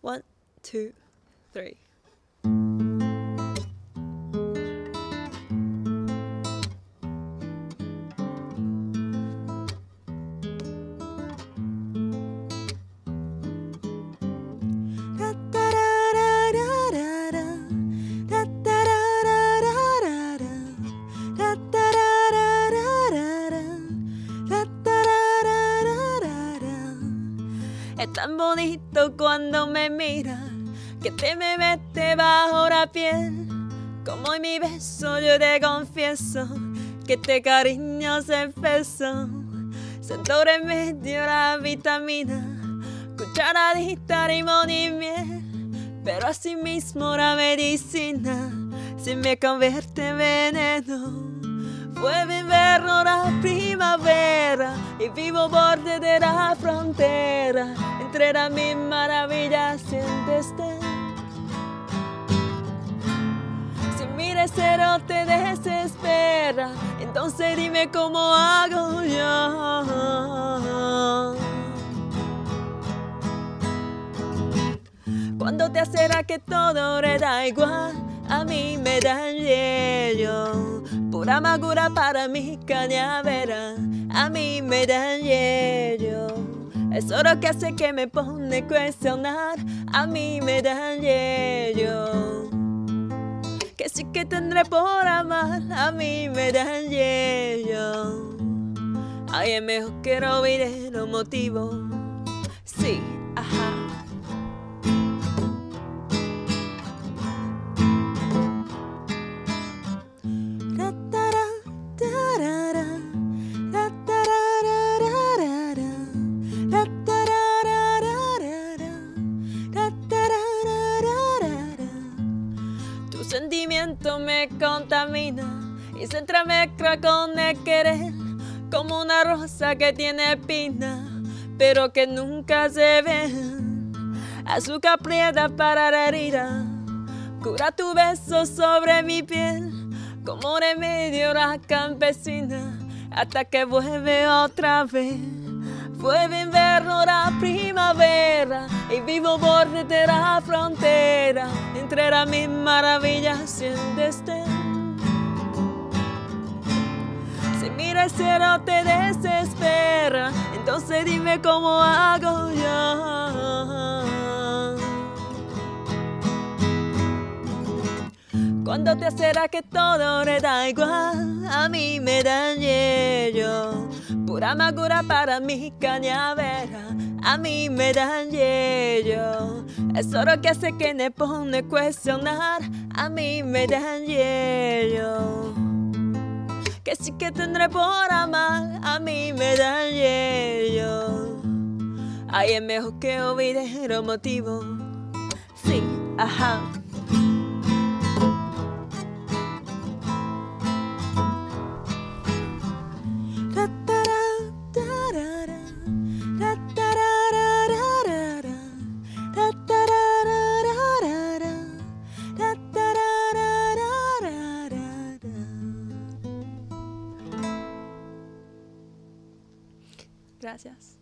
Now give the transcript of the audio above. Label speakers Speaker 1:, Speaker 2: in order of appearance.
Speaker 1: One, two, three. Es tan bonito cuando me mira que te me mete bajo la piel. Como en mi beso yo te confieso que te cariño se peso. Siento remedio la vitamina, cucharadita, limón y miel. Pero así mismo la medicina se me convierte en veneno. Mi invierno la primavera y vivo borde de la frontera entre las mis maravillas el destino. Si mires cero te desespera, entonces dime cómo hago yo. Cuando te acerca que todo le da igual, a mí me da hielo. Pura amargura para mi cañavera, a mí me da hielo. Eso lo que hace que me pone a cuestionar, a mí me da hielo. Que sí que tendré por amar, a mí me da hielo. Ay, es mejor que no olvide los motivos. Sí, contamina y se entremezcla con el querer como una rosa que tiene espina pero que nunca se ve. Azúcar prieta para la herida, cura tu beso sobre mi piel como remedio la campesina hasta que vuelve otra vez. Fue invierno la primavera y vivo borde de la frontera entre las mis maravillas y el destino. Si mira el cielo te desespera, entonces dime cómo hago yo. Cuando te acerca que todo le da igual, a mí me da hielo. Pura amargura para mi cañavera, a mí me da hielo. Eso lo que hace que me pone a cuestionar, a mí me da hielo. Que sí que tendré por amar, a mí me da hielo. Ay, es mejor que olvide los motivos. Sí, ajá. Gracias.